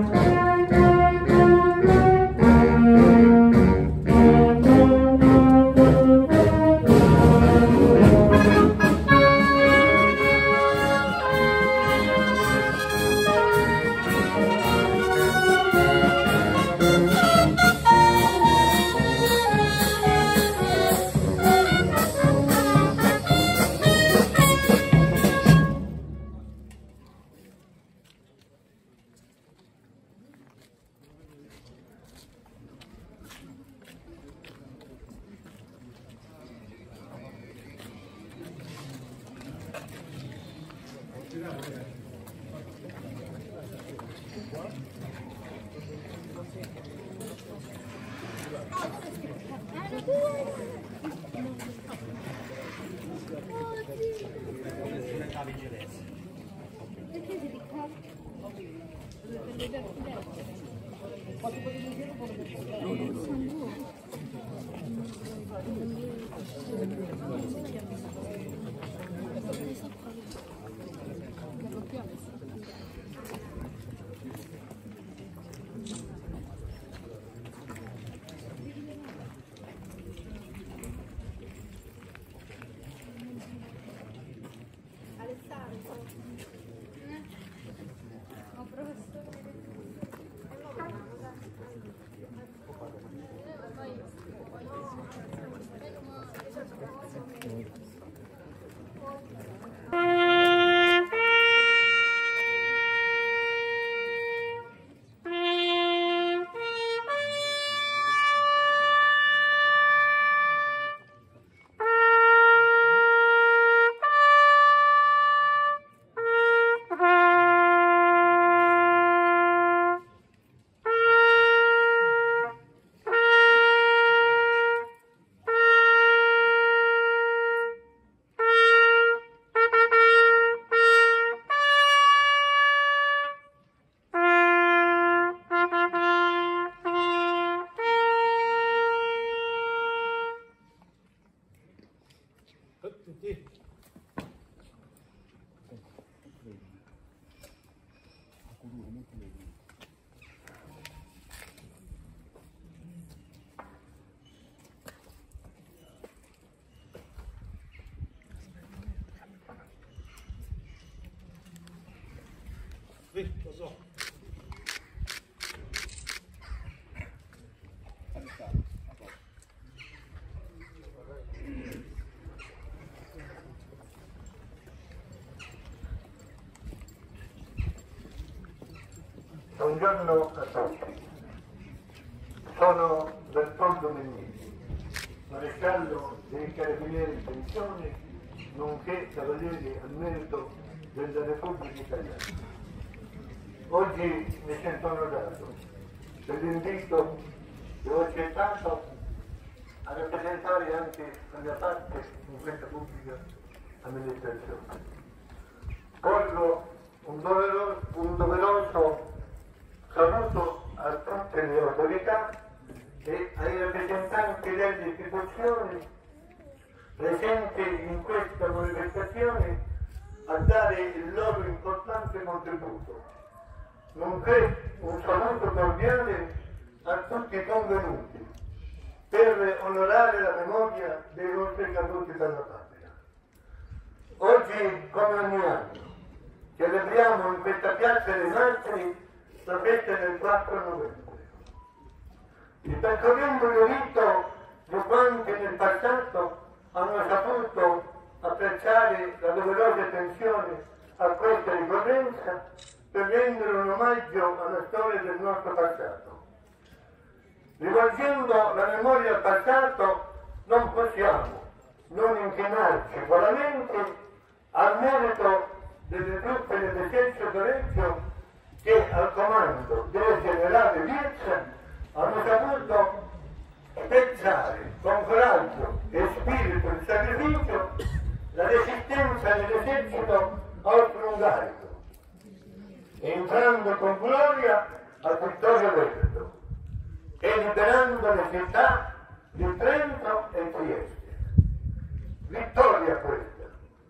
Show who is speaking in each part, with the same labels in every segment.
Speaker 1: Sì, Who are you?
Speaker 2: Buongiorno a tutti. Sono Bertoldo Mennini, maresciallo dei Carabinieri in pensione, nonché cavaliere al merito della Repubblica Italiana. Oggi mi sento onorato per l'invito che ho accettato a rappresentare anche la mia parte in questa pubblica amministrazione. Porgo un doveroso, saluto a tutte le autorità e ai rappresentanti delle istituzioni presenti in questa manifestazione a dare il loro importante contributo, nonché un saluto cordiale a tutti i convenuti per onorare la memoria dei nostri caduti dalla patria. Oggi, come ogni anno, celebriamo in questa piazza dei Mastri festa del 4 novembre. Il pensamiento violito di quanti nel passato hanno saputo apprezzare la doverosa attenzione a questa ricorrenza per rendere un omaggio alla storia del nostro passato. Rivolgendo la memoria al passato non possiamo non inchinarci solamente al merito delle truppe dell'esercito Reggio che al comando del generale Viezza hanno saputo pensare con coraggio e spirito di sacrificio la resistenza dell'esercito austro-ungarico, entrando con gloria al Vittorio Veneto e liberando le città di Trento e Trieste. Vittoria questa,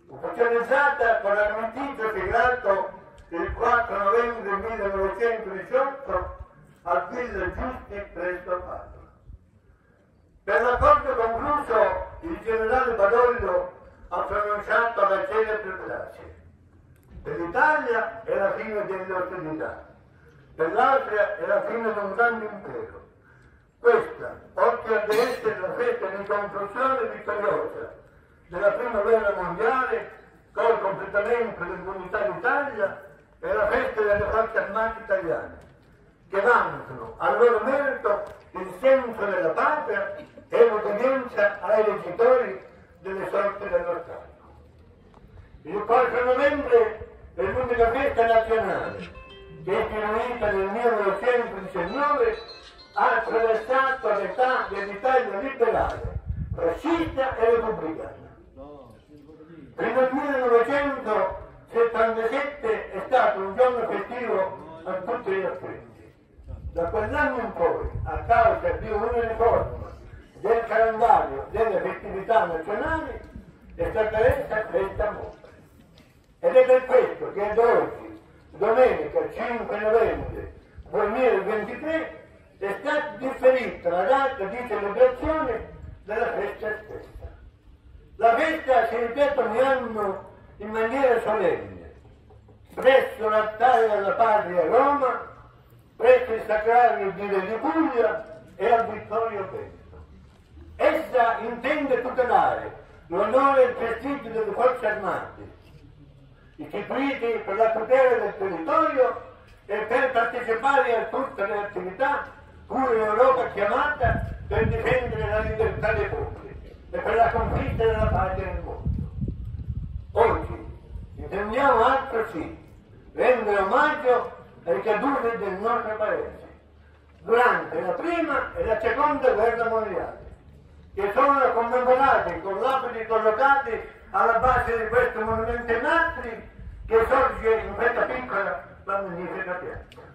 Speaker 2: ufficializzata con l'armisticio siglato il 4 novembre 1918 al Villa Giusti presso Padova. Per l'accordo concluso il generale Badoglio ha pronunciato la celebre frase per l'Italia è la fine delle ostilità, per l'Austria è la fine di un grande impero. Questa, ad essere la festa di conclusione vittoriosa della prima guerra mondiale, col completamento dell'unità d'Italia, è la festa delle forze armate italiane, che vantano a loro merito il senso della patria e l'obbedienza ai leggitori delle sorti dello Stato. Il 4 novembre è l'unica festa nazionale che è istituita nel 1919 ha attraversato l'età dell'Italia liberale, fascista e repubblicana. Fino al 1977 è stato un giorno festivo a tutti gli aspetti. Da quell'anno in poi, a causa di una riforma del calendario delle festività nazionali, è stata resa festa morta. Ed è per questo che ad oggi, domenica 5 novembre 2023, è stata differita la data di celebrazione della festa stessa. La festa si ripete ogni anno in maniera solenne, presso l'altare della patria Roma, presso il sacrario di Re Puglia e al Vittorio Veneto. Essa intende tutelare l'onore e il prestigio delle forze armate, istituiti per la tutela del territorio e per partecipare a tutte le attività cui l'Europa chiamata per difendere la libertà dei popoli e per la conquista della pace nel mondo. Oggi intendiamo altresì rendere omaggio ai caduti del nostro paese durante la prima e la seconda guerra mondiale, che sono commemorati con lapidi collocati alla base di questo monumento ai mastri che sorge in questa piccola ma magnifica piazza.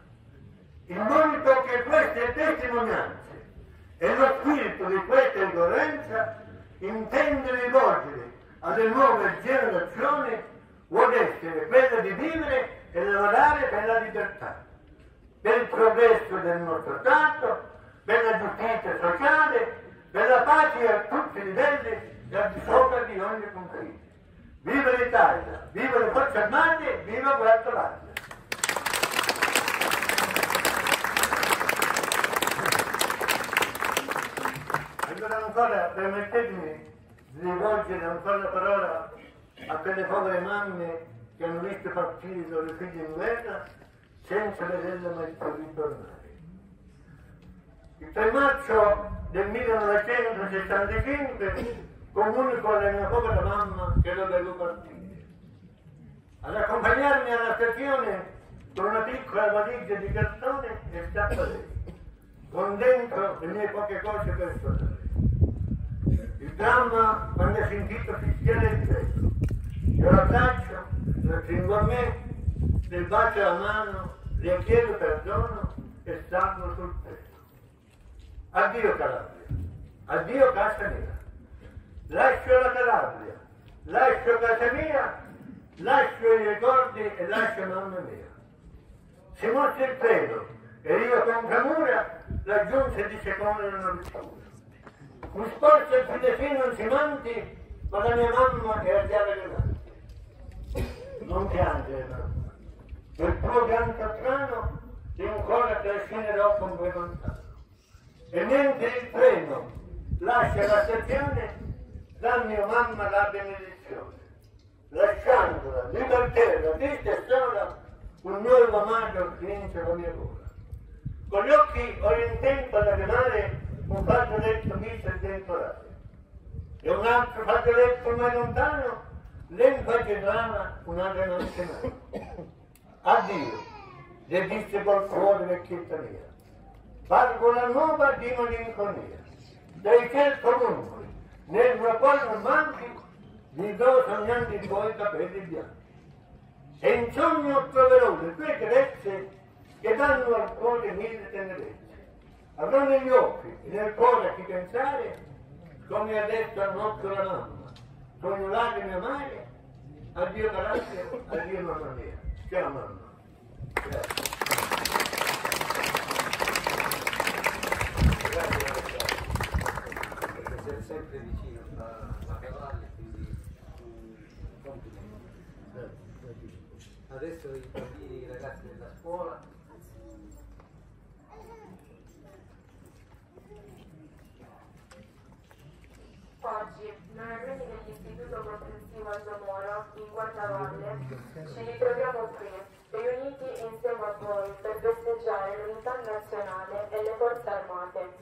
Speaker 2: Il monito che queste testimonianze e lo spirito di questa ricorrenza intende rivolgere alle nuove generazioni vuole essere quella di vivere e lavorare per la libertà, per il progresso del nostro Stato, per la giustizia sociale, per la pace a tutti i livelli e al di sopra di ogni conflitto. Viva l'Italia, viva le forze armate, viva Guardia Allora ancora permettetemi di rivolgere ancora la parola a quelle povere mamme che hanno visto partire i loro figli in guerra senza vederle mai più ritornare. Il 3 maggio del 1965 comunico alla mia povera mamma che dovevo partire. Ad accompagnarmi alla stazione con una piccola valigia di cartone stata lei, con dentro le mie poche cose personali. Dramma quando ha sentito fischiare il petto. Io l'abbraccio, la stringo a me, le bacio la mano, le chiedo perdono e salgo sul petto. Addio Calabria, addio casa mia. Lascio la Calabria, lascio casa mia, lascio i ricordi e lascio mamma mia. Si mosse il treno e io con Camura raggiunse di secondo non riuscivo. Mi sporse il finestrino ansimanti, ma la mia mamma era già venuta. Non piangere, mamma. Per tuo pianto strano ti ancora trascinerò con quei lontano. E mentre il treno lascia la stazione, da mia mamma la benedizione, lasciandola lì per e sola, un nuovo amato vince la mia gola. Con gli occhi ho intento ad arrivare un fazzoletto visto e dentro l'aria. E un altro fazzoletto mai lontano l'enfagizzava un'altra notte mai. Addio, le disse col cuore vecchietta mia. Pargo la nuova di malinconia. Dai ciel comunque, nel mio cuore non manchi, gli do sognanti i tuoi capelli bianchi. E in sogno troverò le tue carezze che danno al cuore mille tenerezze. Avrò negli occhi e nel cuore a chi pensare, come adesso al nostro la mamma. Sono lacrime amare, addio Calabria, addio mamma mia. Ciao mamma.
Speaker 1: sempre vicino a cavallo, quindi un complimento. Adesso i bambini, i ragazzi della scuola
Speaker 3: Oggi, alunni dell'Istituto Comprensivo Aldo Moro, in Guardavalle, ci ritroviamo qui, riuniti insieme a voi per festeggiare l'unità nazionale e le forze armate.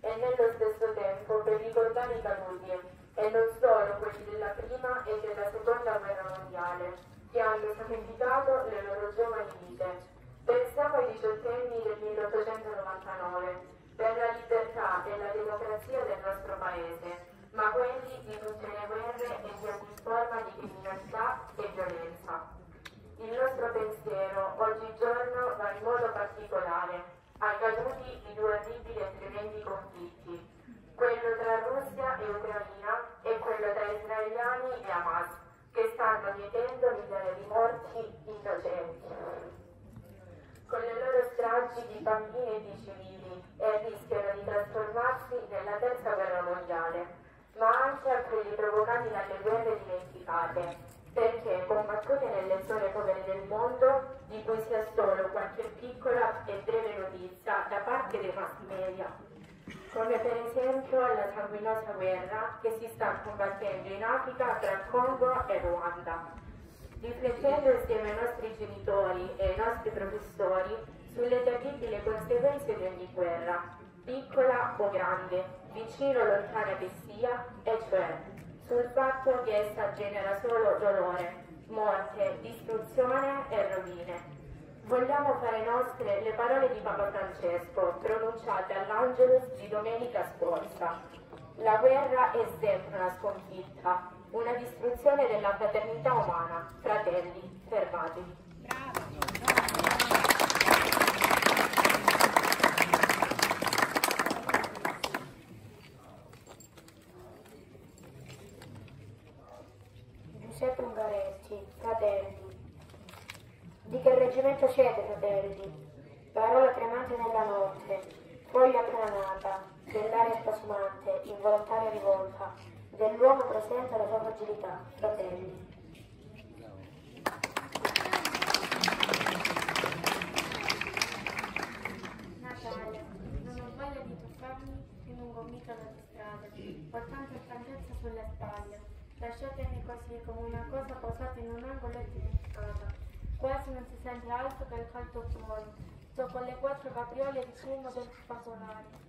Speaker 3: E nello stesso tempo per ricordare i caduti, e non solo quelli della prima e della seconda guerra mondiale, che hanno sacrificato le loro giovani vite. Pensiamo ai diciottenni del 1899, per la libertà e la democrazia del nostro Paese, ma quelli di tutte le guerre e di ogni forma di criminalità e violenza. Il nostro pensiero oggigiorno va in modo particolare ai caduti di due orribili e tremendi conflitti, quello tra Russia e Ucraina e quello tra israeliani e Hamas, che stanno mietendo migliaia di morti innocenti. Con le loro stragi di bambini e di civili e rischiano di trasformarsi nella terza guerra mondiale ma anche a quelli provocati dalle guerre dimenticate, perché combattuti nelle zone povere del mondo, di cui sia solo qualche piccola e breve notizia da parte dei mass media, come per esempio la sanguinosa guerra che si sta combattendo in Africa tra Congo e Ruanda. Riflettendo insieme ai nostri genitori e ai nostri professori sulle terribili conseguenze di ogni guerra, piccola o grande, vicino o lontana che sia, e cioè sul fatto che essa genera solo dolore, morte, distruzione e rovine. Vogliamo fare nostre le parole di Papa Francesco pronunciate all'Angelus di domenica scorsa. La guerra è sempre una sconfitta, una distruzione della fraternità umana. Fratelli, fermatevi. Bravo.
Speaker 4: Giuseppe Ungaretti, fratelli. Di che reggimento siete, fratelli? Parola tremante nella notte, foglia appena dell'aria spasmante, involontaria rivolta, dell'uomo presente la sua fragilità, fratelli.
Speaker 5: Natale, non ho voglia di toccarmi in un gomito alla strada, ho tanta stanchezza sulle spalle. Lasciatemi così come una cosa posata in un angolo e dimenticata. Quasi non si sente altro che il caldo fuori, dopo le quattro capriole di fumo del spasolare.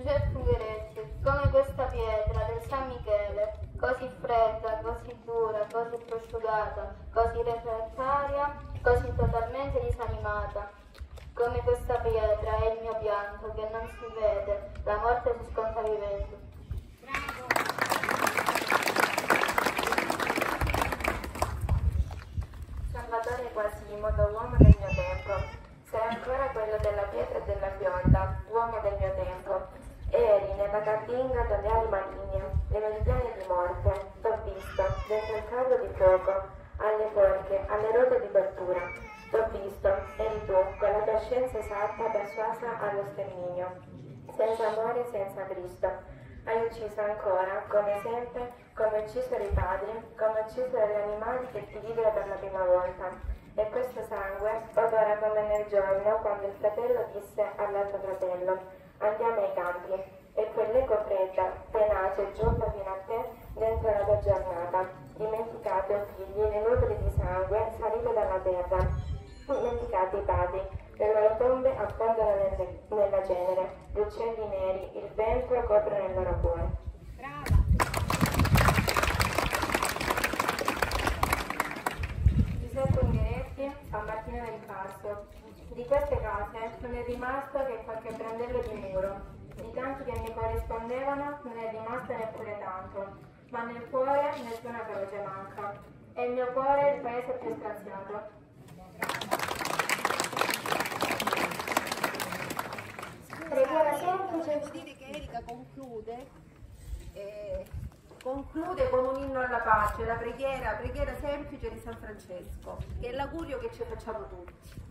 Speaker 6: Giuseppe Ungaretti, come questa pietra del San Michele, così fredda, così dura, così prosciugata, così refrattaria, così totalmente disanimata, come questa pietra è il mio pianto che non si vede, la morte si sconta vivendo.
Speaker 3: Salvatore Quasimodo, uomo del mio tempo, sei ancora quello della pietra e della fionda, uomo del mio tempo. Carlinga dalle ali maligne, le meridiane di morte, t'ho visto, dentro il carro di fuoco, alle forche, alle rode di battura, T'ho visto, eri tu, con la tua scienza esatta persuasa allo sterminio. Senza amore, senza Cristo. Hai ucciso ancora, come sempre, come uccisero i padri, come uccisero gli animali che ti videro per la prima volta. E questo sangue odora come nel giorno quando il fratello disse all'altro fratello, andiamo ai campi. E quell'eco fredda, tenace, giunta fino a te dentro la tua giornata. Dimenticate, o figli, le nuvole di sangue salite dalla terra dimenticati i padri, le loro tombe affondano nelle, nella cenere, gli uccelli neri, il vento coprono il loro cuore.
Speaker 4: San Martino del Carso. Di queste case non è rimasto che qualche brandello di muro. Di tanti che mi corrispondevano non è rimasto neppure tanto, ma nel cuore nessuna croce manca. E il mio cuore è il paese più straziato.
Speaker 7: Preghiera semplice. Devo dire che Erika conclude eh, conclude con un inno alla pace, la preghiera, preghiera semplice di San Francesco, che è l'augurio che ci facciamo tutti.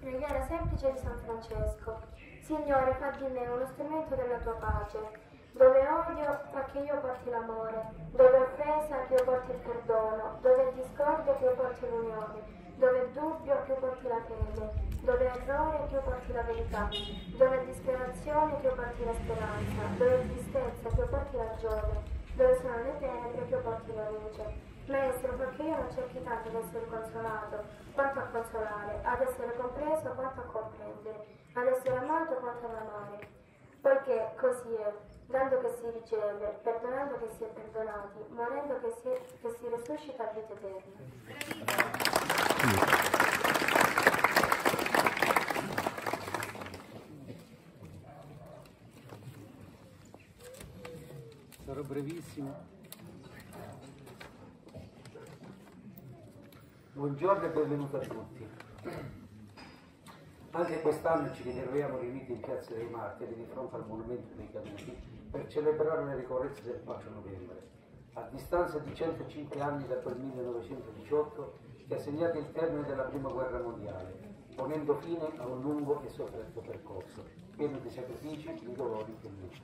Speaker 5: Preghiera semplice di San Francesco. Signore, fa di me uno strumento della tua pace. Dove odio, fa che io porti l'amore. Dove offesa, che io porti il perdono. Dove discordia, che io porti l'unione. Dove dubbio, che io porti la fede. Dove errore, che io porti la verità. Dove disperazione, che io porti la speranza. Dove tristezza, che io porti la gioia. Dove sono le tenebre, che io porti la luce. Maestro, perché io non cerchi tanto ad essere consolato, quanto a consolare, ad essere compreso quanto a comprendere, ad essere ad amare. Poiché così è, dando che si riceve, perdonando che si è perdonati, morendo che si, che si risuscita a vita eterna.
Speaker 1: Sarò brevissimo. Buongiorno e benvenuto a tutti. Anche quest'anno ci ritroviamo riuniti in Piazza dei Martiri di fronte al Monumento dei Caduti per celebrare le ricorrenze del 4 novembre, a distanza di 105 anni da quel 1918 che ha segnato il termine della Prima Guerra Mondiale, ponendo fine a un lungo e sofferto percorso, pieno di sacrifici, di dolori e lutti.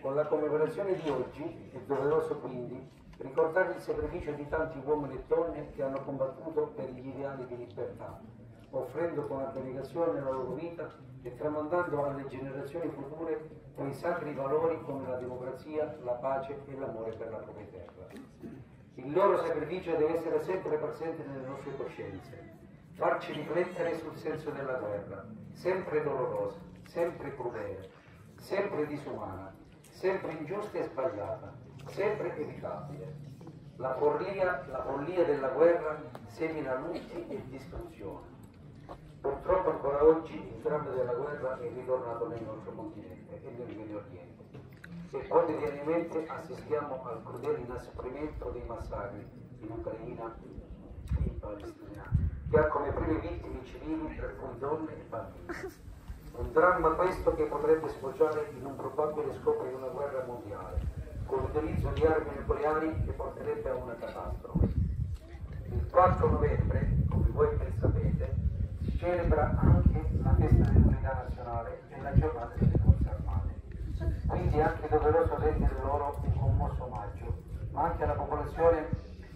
Speaker 1: Con la commemorazione di oggi è doveroso quindi ricordare il sacrificio di tanti uomini e donne che hanno combattuto per gli ideali di libertà, offrendo con abnegazione la loro vita e tramandando alle generazioni future quei sacri valori come la democrazia, la pace e l'amore per la propria terra. Il loro sacrificio deve essere sempre presente nelle nostre coscienze, farci riflettere sul senso della guerra, sempre dolorosa, sempre crudele, sempre disumana, sempre ingiusta e sbagliata, sempre evitabile. La follia, la follia della guerra semina lutti e distruzione. Purtroppo ancora oggi il dramma della guerra è ritornato nel nostro continente e nel Medio Oriente. E quotidianamente assistiamo al crudele inasprimento dei massacri in Ucraina e in Palestina, che ha come prime vittime civili per cui donne e bambini. Un dramma questo che potrebbe sfociare in un probabile scoppio di una guerra mondiale, con l'utilizzo di armi nucleari che porterebbe a una catastrofe. Il 4 novembre, come voi si celebra anche la festa dell'unità nazionale e la giornata delle forze armate. Quindi è anche doveroso rendere loro un commosso omaggio, ma anche alla popolazione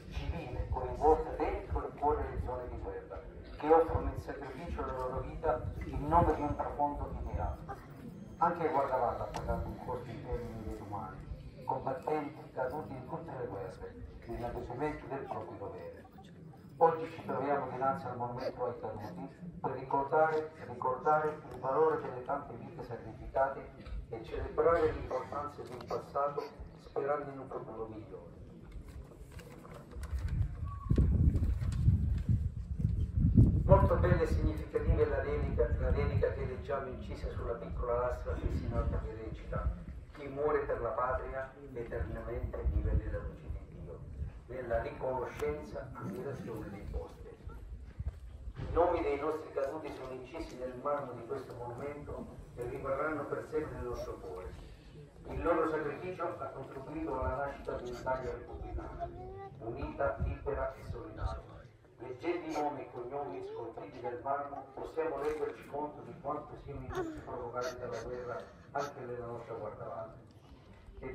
Speaker 1: civile coinvolta dentro e fuori le zone di guerra, che offrono il sacrificio della loro vita in nome di un profondo ideale. Anche il guardavalle ha pagato un costo in termini di umani, combattenti caduti in tutte le guerre, nell'adempimento del proprio dovere. Oggi ci troviamo dinanzi al monumento ai caduti per ricordare, ricordare il valore delle tante vite sacrificate e celebrare l'importanza di un passato sperando in un futuro migliore. Molto bella e significativa è la dedica, la dedica che leggiamo incisa sulla piccola lastra che si nota che recita Chi muore per la patria eternamente vive nella luce nella riconoscenza, ammirazione dei posti. I nomi dei nostri caduti sono incisi nel marmo di questo monumento e rimarranno per sempre nel nostro cuore. Il loro sacrificio ha contribuito alla nascita di un'Italia repubblicana, unita, libera e solidale. Leggendo i nomi e cognomi scolpiti nel marmo, possiamo renderci conto di quanto siano i lutti provocati dalla guerra anche nella nostra guardavalle.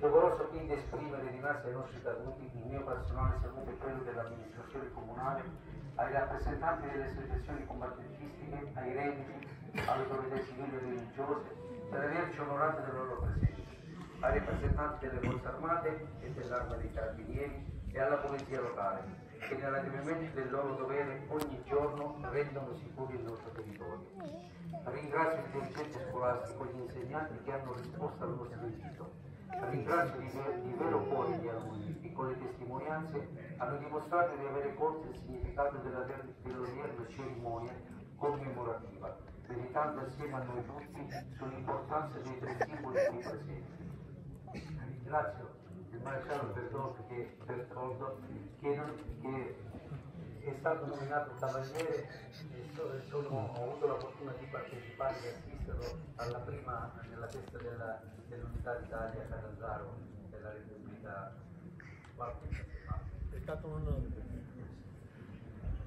Speaker 1: Doveroso quindi esprimere dinanzi ai nostri caduti il mio personale saluto e quello dell'amministrazione comunale, ai rappresentanti delle associazioni combattentistiche, ai reduci, alle autorità civili e religiose, per averci onorato della loro presenza, ai rappresentanti delle forze armate e dell'arma dei carabinieri e alla polizia locale, che nell'adempimento del loro dovere ogni giorno rendono sicuro il nostro territorio. Ringrazio il dirigente scolastico e gli insegnanti che hanno risposto al nostro invito. Ringrazio di, ver- di vero cuore gli alunni che con le testimonianze hanno dimostrato di avere colto il significato dell'odierna cerimonia commemorativa, meditando assieme a noi tutti sull'importanza dei tre simboli qui presenti. Ringrazio il maresciallo Bertoldo che, Bertoldo, che, non, che è stato nominato cavaliere e so- sono- ho avuto la fortuna di partecipare e assisterlo alla prima, nella festa della- dell'Unità d'Italia a Catanzaro della Repubblica qualche mese fa.
Speaker 2: È stato un onore.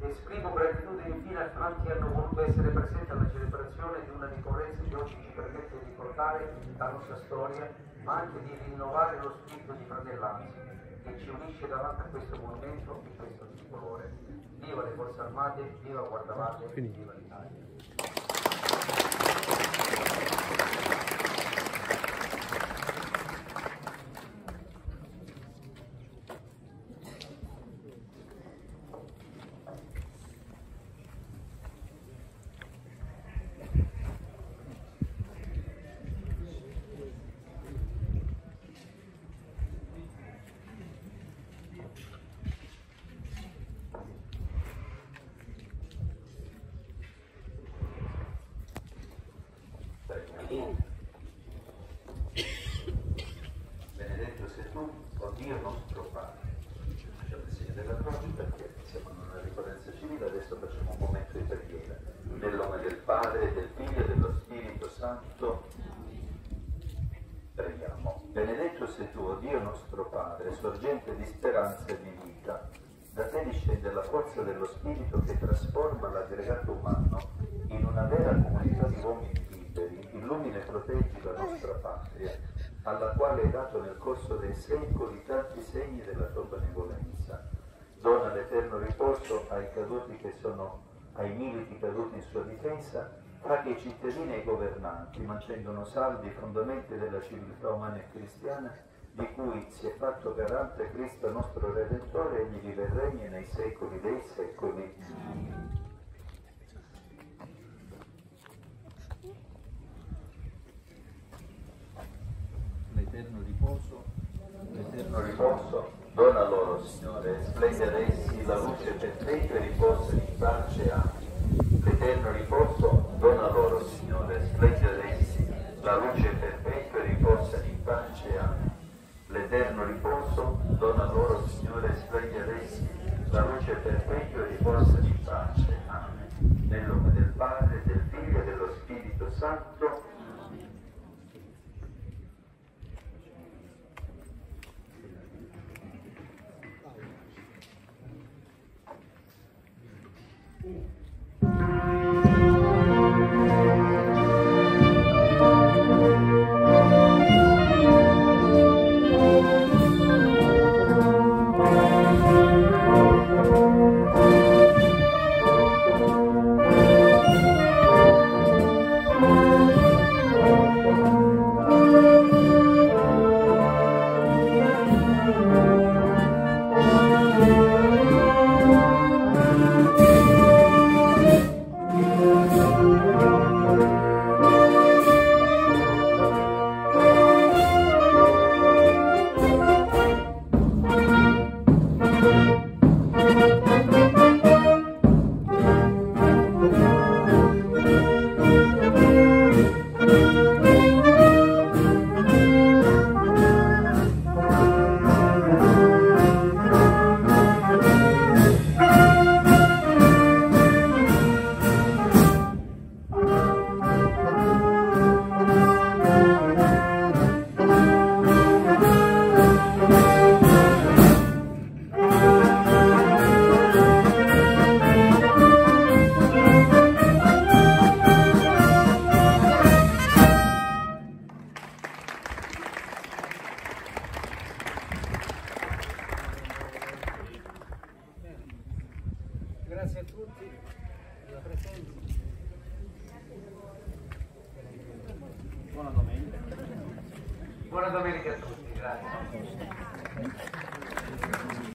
Speaker 1: Esprimo gratitudine infine a quanti hanno voluto essere presenti alla celebrazione di una ricorrenza che oggi ci permette di ricordare la nostra storia, ma anche di rinnovare lo spirito di fratellanza che ci unisce davanti a questo monumento e questo tricolore. Viva le forze armate, viva Guardavalle, viva l'Italia.
Speaker 8: Benedetto sei tu, o Dio nostro Padre. Facciamo il segno della croce perché siamo in una ricorrenza civile, adesso facciamo un momento di preghiera. Nel nome del Padre, del Figlio e dello Spirito Santo, preghiamo. Benedetto sei tu, o Dio nostro Padre, sorgente di speranza e di vita. Da te discende la forza dello Spirito che trasforma l'aggregato umano in una vera comunità di uomini liberi. Illumina e proteggi la nostra patria, alla quale hai dato nel corso dei secoli tanti segni della tua benevolenza. Dona l'eterno riposo ai caduti che sono, ai militi caduti in sua difesa, fa che i cittadini e i governanti mantengono saldi i fondamenti della civiltà umana e cristiana di cui si è fatto garante Cristo nostro Redentore, egli vive e regna nei secoli dei secoli. L'eterno riposo, l'eterno riposo, dona loro, Signore, splende ad essi la luce perfetta e riposano in pace. Amen. L'eterno riposo, dona loro, Signore, splende ad essi la luce perfetta e riposano in pace. Amen. L'eterno riposo, dona loro, Signore, splende ad essi la luce perfetta e riposano in pace. Amen. Nel nome del Padre, del Figlio e dello Spirito Santo.